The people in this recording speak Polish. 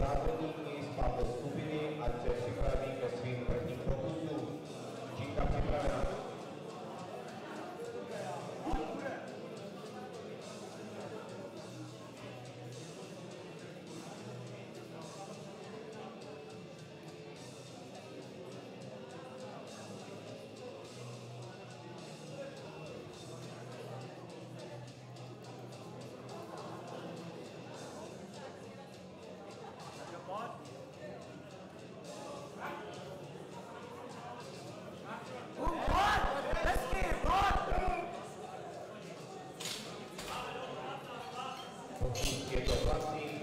Tá, entrada Oczy Pietowaty